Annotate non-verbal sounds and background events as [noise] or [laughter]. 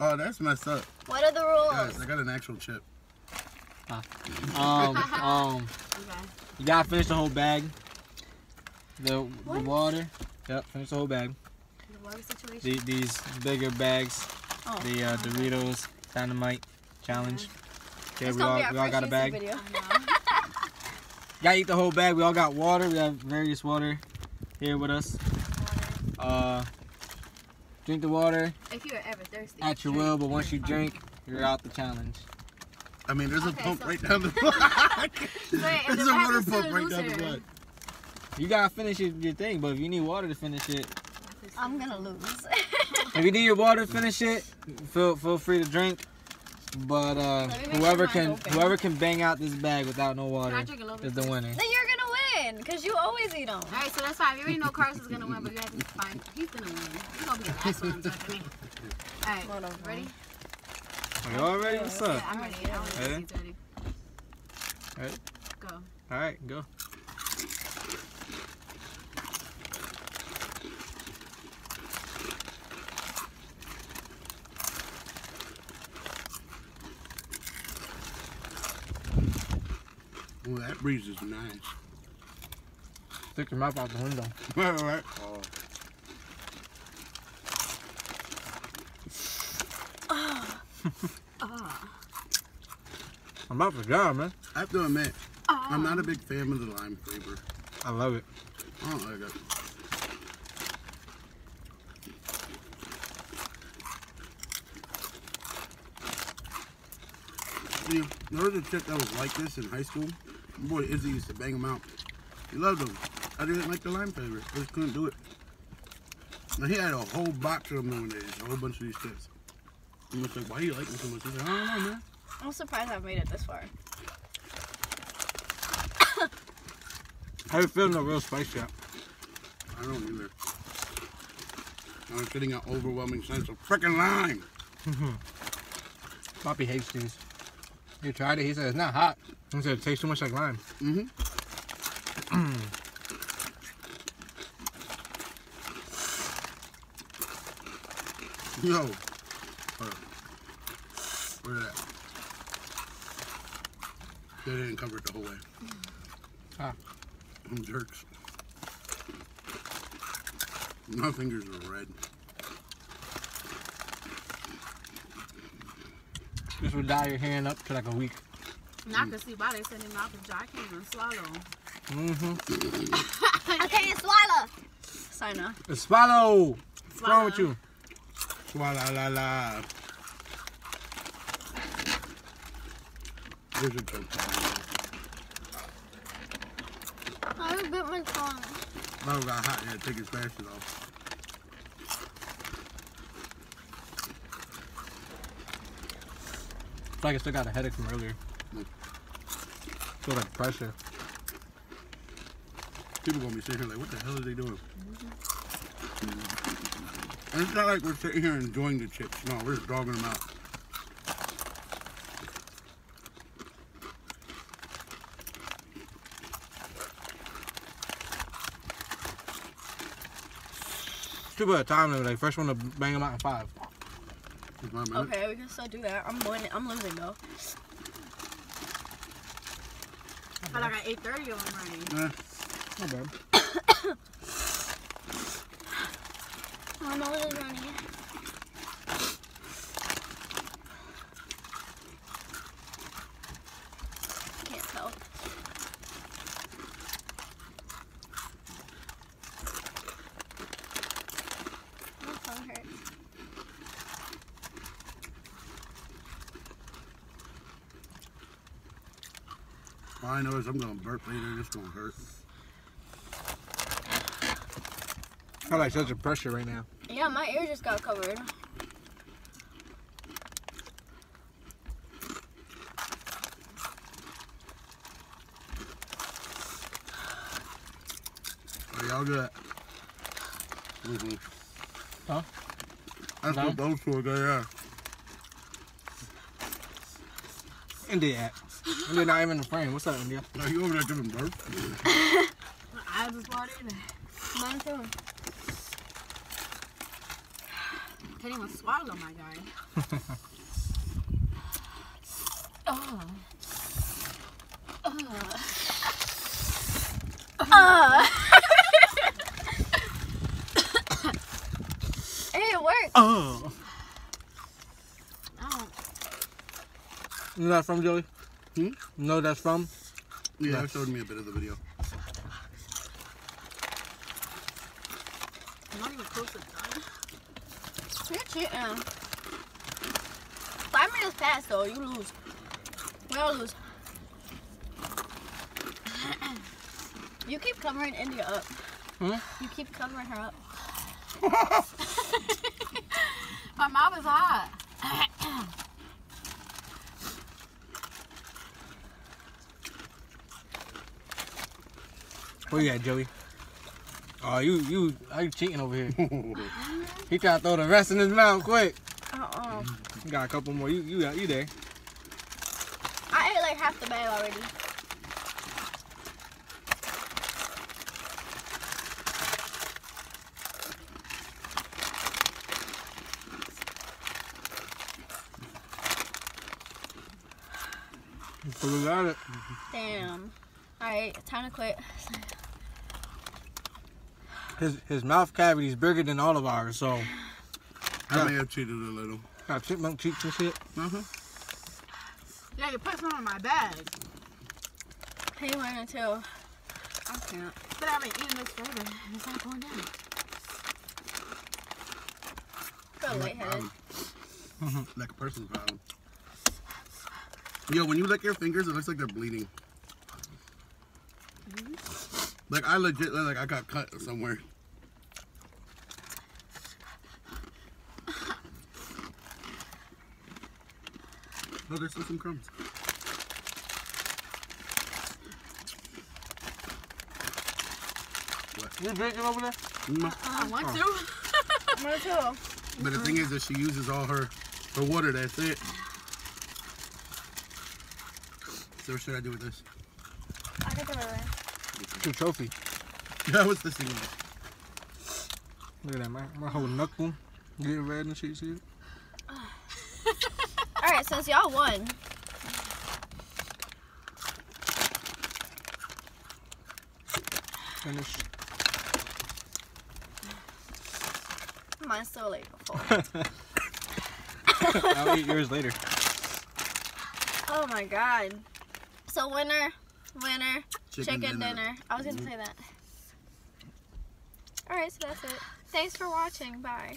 Oh, that's messed up. What are the rules? Guys, I got an actual chip. Um, [laughs] um, Okay. you gotta finish the whole bag. The, the What? water. Yep, finish the whole bag. The water situation. The, these bigger bags. Oh. The uh, Doritos Dinamita Challenge. Okay, It's we all, we all got a bag. Video. I know. [laughs] Gotta eat the whole bag. We all got water. We have various water here with us. Uh, drink the water if you're ever thirsty. at your drink. will, but once you drink, you're out the challenge. I mean, there's a Okay, pump so- right down the [laughs] block. Wait, there's a water pump the right down the block. You gotta finish your, your thing, but if you need water to finish it, I'm gonna lose. if you need your water to finish it, feel feel free to drink. But uh, Let me make whoever can open. whoever can bang out this bag without no water drink a little bit? is the winner. Then you're gonna win, cause you always eat them. All right, so that's fine. You already know Carlos is gonna win, but you have to find. He's gonna win. He's gonna be the last one. All right, Hold on. ready? Are you all ready? What's up? Yeah, I'm ready. I want to Ready? see he's ready. Ready? Go. All right, go. Ooh, that breeze is nice. Stick your mouth out the window. [laughs] Right. Oh. I'm about to go, man. I have to admit, Oh. I'm not a big fan of the lime flavor. I love it. I don't like it. Yeah, there was a chick that was like this in high school. My boy Izzy used to bang them out. He loved them. I didn't like the lime flavor. I just couldn't do it. And he had a whole box of them nowadays, a whole bunch of these chips. I was like, why do you like them so much? He said, I don't know, man. I'm surprised I've made it this far. I haven't feel no real spice yet. I don't either. I'm getting an overwhelming sense of freaking lime. Poppy hates these. He tried it. He said it's not hot. He said it tastes too much like lime. Mm-hmm. Yo. Hold on. Where that? They didn't cover it the whole way. Ah. Them jerks. My fingers are red. This would dye your hand up to like a week. Now I can see why they said their mouth is dry. I can't even swallow. Mm-hmm. [laughs] I can't swallow. Signa. It's swallow. What's wrong with you? Swalla la la. There's a joke. I bit my tongue. Oh, it got hot. Yeah, take his glasses off. It's like I still got a headache from earlier. Mm. Feel like pressure. People gonna be sitting here like, what the hell are they doing? And it's not like we're sitting here enjoying the chips. No, we're just dogging them out. Too bad time limit. Like first one to bang them out in five. Is my minute? Okay, we can still do that. I'm winning. I'm losing though. I got 8.30 I'm ready. Eh, Not bad. [coughs] [coughs] Nose is running. Can't tell. All I know is I'm gonna burp later. It's gonna hurt. I like such a pressure right now. Yeah, my ear just got covered. Are y'all good? Mm-hmm. Huh? That's No? what those two are good, yeah. India. India not even in the frame. What's up, India? Are you over there giving birth? I just bought in. Mine too. Can't even swallow my guy. oh. Uh. hey, it worked. Oh. Oh. You know that from Joey? Hmm? You know that's from? Yeah, Yeah. I showed me a bit of the video. I'm not even close to cheating. Five minutes past though, you lose. We all lose. [clears throat] you keep covering India up. Huh? You keep covering her up. [laughs] My mouth is hot. Where you at, Joey? Oh, you you are you cheating over here? [laughs] he trying to throw the rest in his mouth quick. Uh-uh. You got a couple more. You you got you there? I ate like half the bag already. So we got it. Damn. Alright, time to quit. [laughs] His his mouth cavity is bigger than all of ours. So I Yeah. may have cheated a little. got chipmunk cheeks and shit. Uh-huh. Yeah, you put some on my bag. He wanted to. I can't. But I've been eating this forever. and It's not going down. Feel lightheaded. like a person's problem. Yo, when you lick your fingers, it looks like they're bleeding. Like I legit like I got cut somewhere. Oh, there's still some crumbs. You drinking over there? Mm, I want Oh. to. [laughs] Me too. But the thing is that she uses all her her water. That's it. So what should I do with this? I think I'm gonna. Trophy. Yeah, what's [laughs] this thing? Look at that, my, my whole knuckle getting red and shit. See it? Alright, since y'all won, Finish. mine's still like full. I'll eat yours later. Oh my god. So winner, winner, Chicken chicken, dinner. dinner. I was gonna mm-hmm. say that. Alright, so that's it. Thanks for watching. Bye.